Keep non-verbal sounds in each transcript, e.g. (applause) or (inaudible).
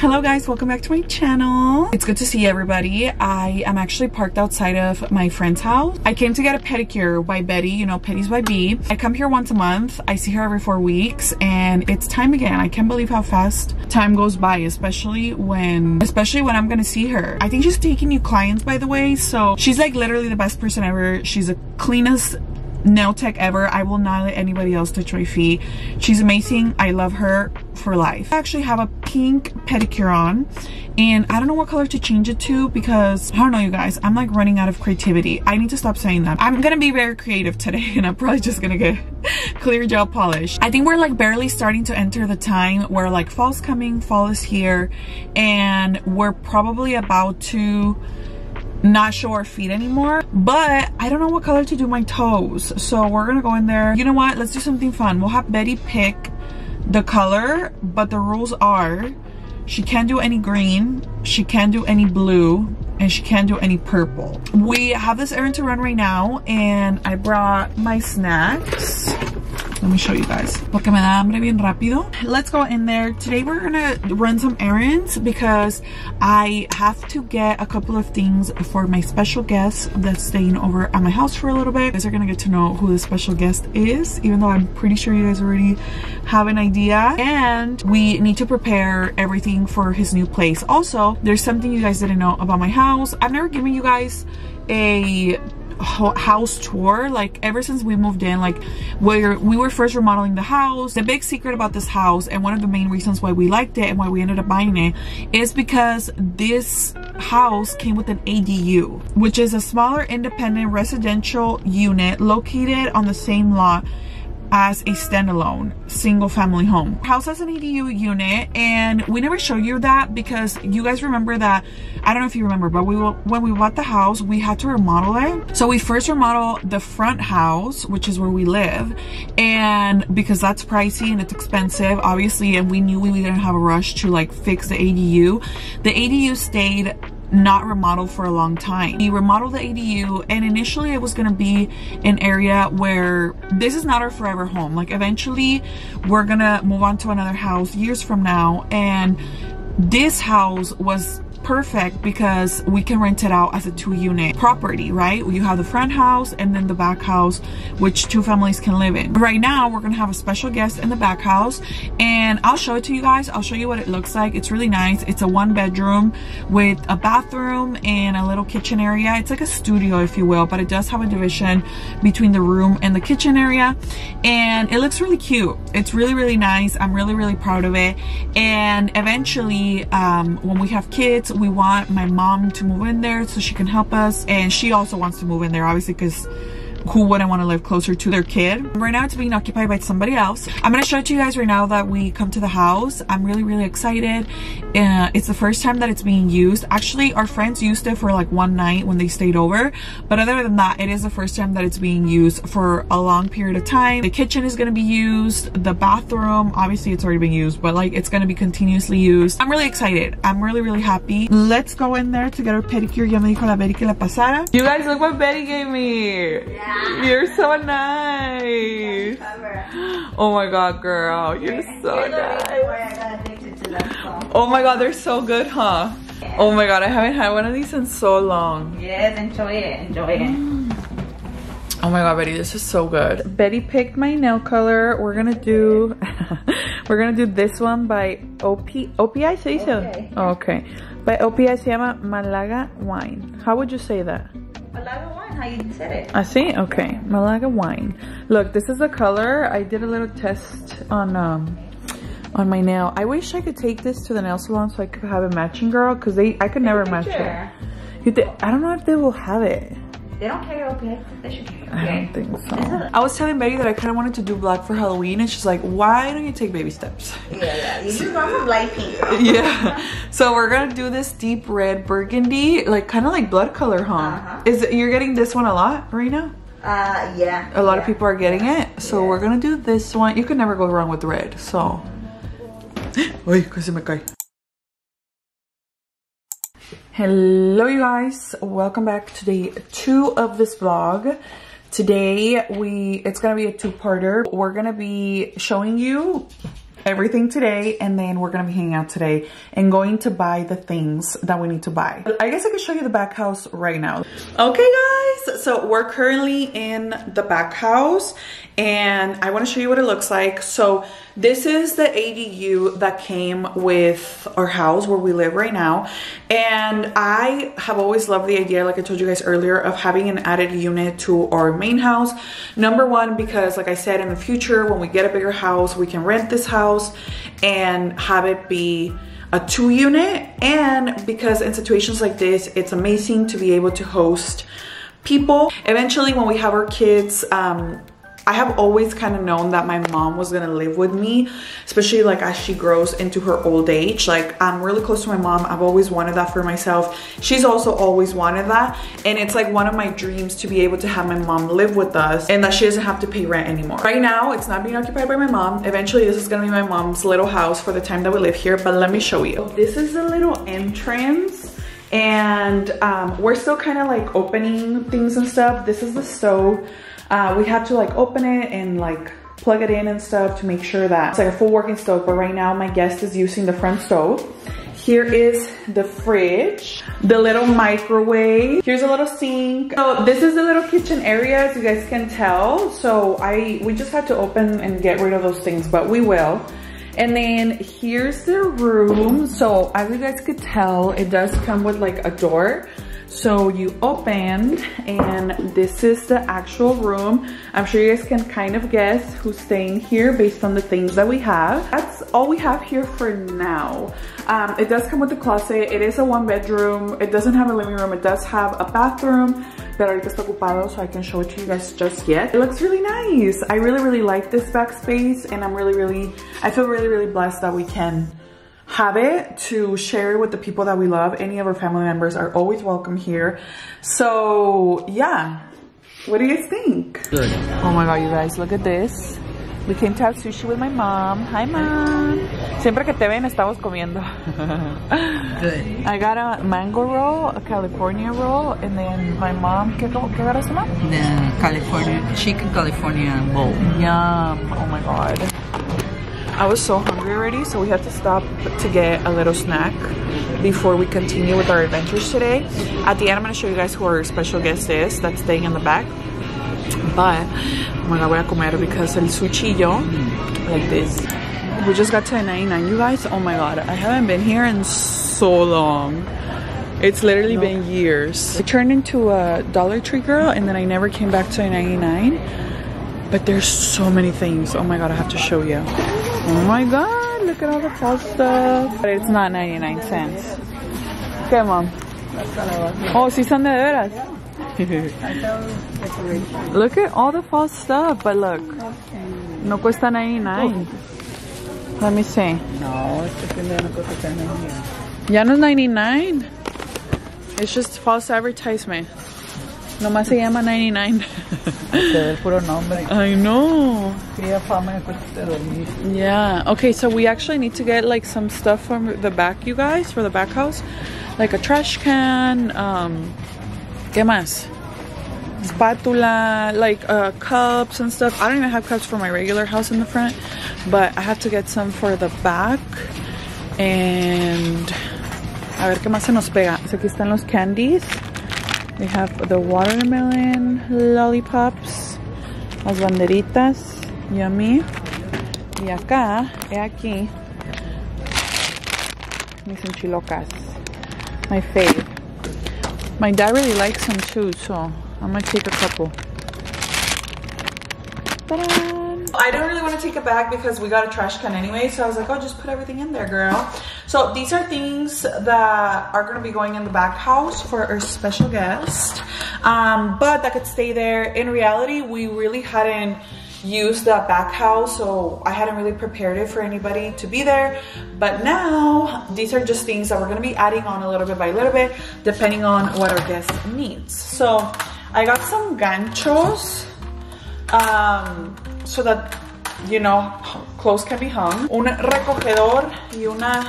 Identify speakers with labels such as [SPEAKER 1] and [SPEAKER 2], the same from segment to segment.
[SPEAKER 1] Hello guys, welcome back to my channel. It's good to see everybody. I am actually parked outside of my friend's house. I came to get a pedicure by Betty, you know, Petties by B. I come here once a month. I see her every four weeks and it's time again. I can't believe how fast time goes by, especially when, especially when I'm gonna see her. I think she's taking new clients by the way, so she's like literally the best person ever. She's the cleanest nail tech ever. I will not let anybody else touch my feet. She's amazing. I love her for life. I actually have a pink pedicure on and I don't know what color to change it to because I don't know you guys, I'm like running out of creativity. I need to stop saying that. I'm gonna be very creative today (laughs) and I'm probably just gonna get (laughs) clear gel polish. I think we're like barely starting to enter the time where like fall's coming, fall is here and we're probably about to not show our feet anymore but i don't know what color to do my toes. So we're gonna go in there. You know what? Let's do something fun. We'll have betty pick the color but the rules are she can't do any green she can't do any blue and she can't do any purple. We have this errand to run right now and i brought my snacks let me show you guys. Porque me da hambre bien rápido. Let's go in there. Today we're gonna run some errands because I have to get a couple of things for my special guest that's staying over at my house for a little bit. You guys are gonna get to know who the special guest is, even though I'm pretty sure you guys already have an idea. And we need to prepare everything for his new place. Also, there's something you guys didn't know about my house. I've never given you guys a house tour like ever since we moved in like where we were first remodeling the house the big secret about this house and one of the main reasons why we liked it and why we ended up buying it is because this house came with an ADU which is a smaller independent residential unit located on the same lot as a standalone single family home. House has an ADU unit and we never show you that because you guys remember that, I don't know if you remember, but we when we bought the house, we had to remodel it. So we first remodeled the front house, which is where we live. And because that's pricey and it's expensive, obviously, and we knew we didn't have a rush to like fix the ADU. The ADU stayed not remodeled for a long time. We remodeled the ADU and initially it was gonna be an area where this is not our forever home. Like eventually we're gonna move on to another house years from now and this house was perfect because we can rent it out as a two unit property, right? You have the front house and then the back house, which two families can live in. Right now, we're gonna have a special guest in the back house and I'll show it to you guys. I'll show you what it looks like. It's really nice. It's a one bedroom with a bathroom and a little kitchen area. It's like a studio, if you will, but it does have a division between the room and the kitchen area. And it looks really cute. It's really, really nice. I'm really, really proud of it. And eventually, um, when we have kids, we want my mom to move in there so she can help us. And she also wants to move in there obviously because who wouldn't want to live closer to their kid. Right now it's being occupied by somebody else. I'm going to show it to you guys right now that we come to the house. I'm really, really excited. Uh, it's the first time that it's being used. Actually, our friends used it for like one night when they stayed over. But other than that, it is the first time that it's being used for a long period of time. The kitchen is going to be used. The bathroom, obviously it's already been used, but like it's going to be continuously used. I'm really excited. I'm really, really happy. Let's go in there to get our pedicure. Ya me dijo la Betty que la pasara. You guys look what Betty gave me. Yeah. You're so nice. Oh my god, girl. You're so nice. Oh my god, they're so good, huh? Oh my god, I haven't had one of these in so long.
[SPEAKER 2] Yes, enjoy it. Enjoy it.
[SPEAKER 1] Oh my god, Betty, this is so good. Betty picked my nail color. We're gonna do (laughs) we're gonna do this one by OP OPI se dice? Okay. Oh, okay. By OPI se llama Malaga wine. How would you say that?
[SPEAKER 2] Malaga wine, how you said it.
[SPEAKER 1] I see, okay. Malaga wine. Look, this is the color. I did a little test on um on my nail. I wish I could take this to the nail salon so I could have a matching girl because they I could never match it. You I don't know if they will have it.
[SPEAKER 2] They don't carry OPIs. They should carry
[SPEAKER 1] I don't think so. I was telling Betty that I kind of wanted to do black for Halloween, and she's like, "Why don't you take baby steps?"
[SPEAKER 2] Yeah, yeah. You just want some light pink. (laughs)
[SPEAKER 1] yeah. So we're gonna do this deep red burgundy, like kind of like blood color, huh? Uh -huh. Is it, you're getting this one a lot right now?
[SPEAKER 2] Uh, yeah.
[SPEAKER 1] A lot
[SPEAKER 2] yeah.
[SPEAKER 1] of people are getting it, so yeah. we're gonna do this one. You can never go wrong with red. So. (gasps) Uy, casi me cae. Hello you guys, welcome back to day two of this vlog. Today we, it's gonna be a two-parter. We're gonna be showing you everything today and then we're gonna be hanging out today and going to buy the things that we need to buy. I guess I could show you the back house right now. Okay guys, so we're currently in the back house and I wanna show you what it looks like. So this is the ADU that came with our house where we live right now. And I have always loved the idea, like I told you guys earlier, of having an added unit to our main house. Number one, because like I said, in the future, when we get a bigger house, we can rent this house and have it be a two unit. And because in situations like this, it's amazing to be able to host people. Eventually, when we have our kids, um, I have always kind of known that my mom was gonna live with me, especially like as she grows into her old age. Like I'm really close to my mom. I've always wanted that for myself. She's also always wanted that. And it's like one of my dreams to be able to have my mom live with us and that she doesn't have to pay rent anymore. Right now, it's not being occupied by my mom. Eventually, this is gonna be my mom's little house for the time that we live here, but let me show you. This is the little entrance and um, we're still kind of like opening things and stuff. This is the stove. Uh, we had to like open it and like plug it in and stuff to make sure that it's like a full working stove. But right now my guest is using the front stove. Here is the fridge, the little microwave. Here's a little sink. So this is the little kitchen area as you guys can tell. So I we just had to open and get rid of those things, but we will. And then here's the room. So as you guys could tell, it does come with like a door. So you open and this is the actual room. I'm sure you guys can kind of guess who's staying here based on the things that we have. That's all we have here for now. Um, it does come with a closet. It is a one bedroom. It doesn't have a living room. It does have a bathroom pero ahorita está ocupado so I can show it to you guys just yet. It looks really nice. I really, really like this backspace and I'm really, really, I feel really, really blessed that we can have it to share with the people that we love. Any of our family members are always welcome here. So yeah, what do you guys think?
[SPEAKER 3] Good.
[SPEAKER 1] Oh my God, you guys, look at this. We came to have sushi with my mom. Hi, mom. Siempre que te ven, estamos comiendo. (laughs)
[SPEAKER 3] Good.
[SPEAKER 1] I got a mango roll, a California roll, and then my mom, ¿qué, qué mom?
[SPEAKER 3] The California, chicken California bowl.
[SPEAKER 1] Yum. Oh my God. I was so hungry already, so we had to stop to get a little snack before we continue with our adventures today. At the end, I'm going to show you guys who our special guest is that's staying in the back. But, oh my god, voy a comer because el sushi yo, like this. We just got to 99, you guys. Oh my god, I haven't been here in so long. It's literally no. been years. I turned into a Dollar Tree girl and then I never came back to 99. But there's so many things. Oh my god, I have to show you. Oh my god, look at all the stuff. But it's not 99 cents. Okay, mom. Oh, sí son de veras. look at all the fall stuff, but look. No cuesta 99. Let me see.
[SPEAKER 3] No, no cuesta 99.
[SPEAKER 1] Ya no es 99. It's just false advertisement. Nomás se llama 99.
[SPEAKER 3] el puro nombre.
[SPEAKER 1] I know.
[SPEAKER 3] fama de dormir.
[SPEAKER 1] Yeah. Okay, so we actually need to get like some stuff from the back, you guys, for the back house. Like a trash can, um, ¿Qué más? Spatula, like uh, cups and stuff. I don't even have cups for my regular house in the front, but I have to get some for the back. And a ver qué más se nos pega. So aquí están los candies. We have the watermelon lollipops, las banderitas, yummy. Y acá, he aquí, mis enchilocas, my fave. My dad really likes them too, so I'm gonna take a couple. I don't really want to take a bag because we got a trash can anyway, so I was like, oh, just put everything in there, girl. So these are things that are gonna be going in the back house for our special guest, um, but that could stay there. In reality, we really hadn't used that back house so I hadn't really prepared it for anybody to be there. But now these are just things that we're gonna be adding on a little bit by little bit depending on what our guest needs. So I got some ganchos um, so that you know clothes can be hung. Un recogedor y una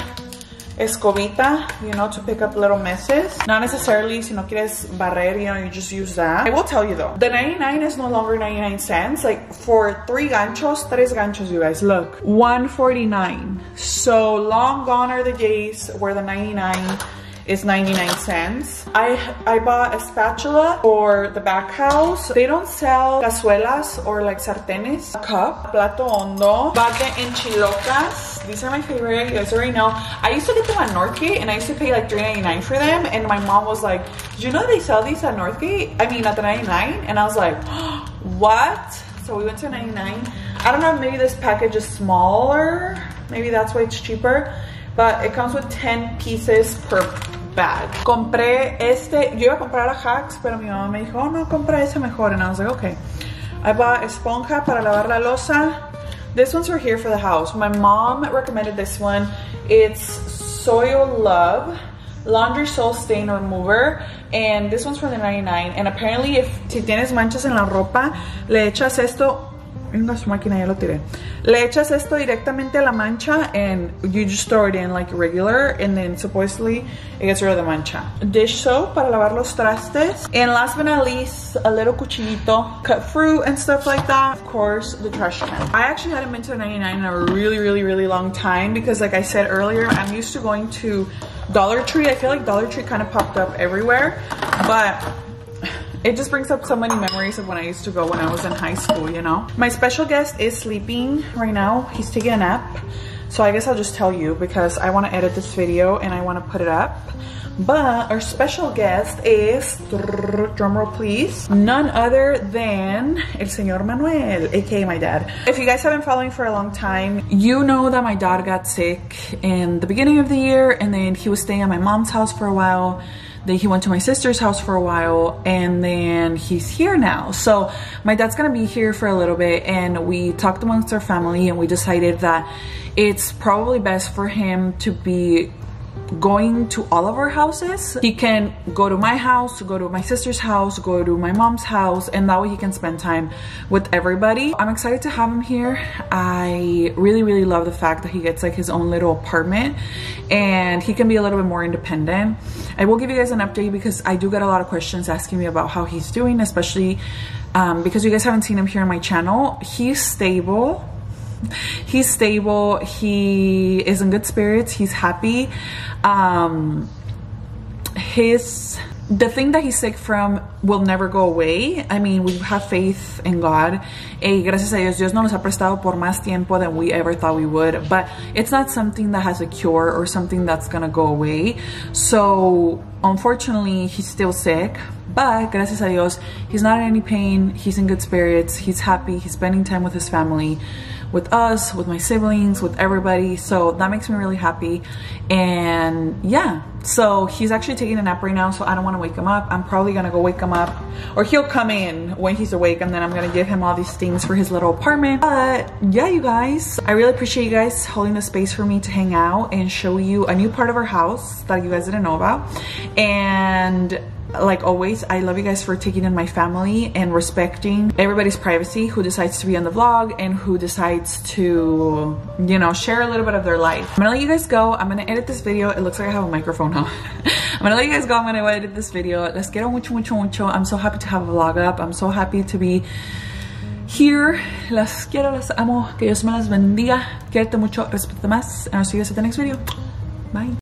[SPEAKER 1] escobita, you know, to pick up little messes. Not necessarily, si no quieres barrer, you know, you just use that. I will tell you though, the 99 is no longer 99 cents. Like for three ganchos, tres ganchos, you guys, look, 149. So long gone are the days where the 99 is 99 cents. I I bought a spatula for the back house. They don't sell cazuelas or like sartenes. A cup, plato hondo, the enchilocas. These are my favorite, you guys already know. I used to get them at Northgate and I used to pay like $3.99 for them. And my mom was like, did you know they sell these at Northgate? I mean, at the 99? And I was like, (gasps) what? So we went to 99. I don't know, maybe this package is smaller. Maybe that's why it's cheaper. But it comes with 10 pieces per bag. Compré este, yo iba a comprar a Hacks, pero mi mamá me dijo, oh, no, compra ese mejor. And I was like, okay. I bought esponja para lavar la losa. This one's for here for the house. My mom recommended this one. It's Soil Love Laundry Soul Stain Remover. And this one's from the 99. And apparently if si tienes manchas en la ropa, le echas esto Venga su máquina, ya lo tiré. Le echas esto directamente a la mancha and you just throw it in like regular and then supposedly it gets rid of the mancha. Dish soap para lavar los trastes. And last but not least, a little cuchillito, cut fruit and stuff like that. Of course, the trash can. I actually hadn't been to 99 in a really, really, really long time because like I said earlier, I'm used to going to Dollar Tree. I feel like Dollar Tree kind of popped up everywhere, but it just brings up so many memories of when I used to go when I was in high school, you know? My special guest is sleeping right now. He's taking a nap. So I guess I'll just tell you because I want to edit this video and I want to put it up. But our special guest is, drumroll please, none other than El Señor Manuel, aka my dad. If you guys have been following for a long time, you know that my dad got sick in the beginning of the year and then he was staying at my mom's house for a while then he went to my sister's house for a while and then he's here now. So my dad's gonna be here for a little bit and we talked amongst our family and we decided that it's probably best for him to be going to all of our houses. He can go to my house, go to my sister's house, go to my mom's house, and that way he can spend time with everybody. I'm excited to have him here. I really, really love the fact that he gets like his own little apartment and he can be a little bit more independent. I will give you guys an update because I do get a lot of questions asking me about how he's doing, especially um, because you guys haven't seen him here on my channel. He's stable he's stable he is in good spirits he's happy um his the thing that he's sick from will never go away. I mean, we have faith in God. Y gracias a Dios, Dios no nos ha prestado por más tiempo than we ever thought we would. But it's not something that has a cure or something that's gonna go away. So, unfortunately, he's still sick. But gracias a Dios, he's not in any pain. He's in good spirits. He's happy. He's spending time with his family with us, with my siblings, with everybody. So that makes me really happy. And yeah, so he's actually taking a nap right now, so I don't want to wake him up. I'm probably going to go wake him up or he'll come in when he's awake and then I'm going to give him all these things for his little apartment. But yeah, you guys, I really appreciate you guys holding the space for me to hang out and show you a new part of our house that you guys didn't know about. And like always i love you guys for taking in my family and respecting everybody's privacy who decides to be on the vlog and who decides to you know share a little bit of their life. I'm gonna let you guys go. I'm gonna edit this video. It looks like i have a microphone now (laughs) i'm gonna let you guys go. I'm gonna edit this video. Let's get on mucho mucho mucho i'm so happy to have a vlog up. I'm so happy to be here. Las quiero las amo. Que dios me las bendiga. Quiérete mucho. Respete más. And i'll see you guys at the next video. Bye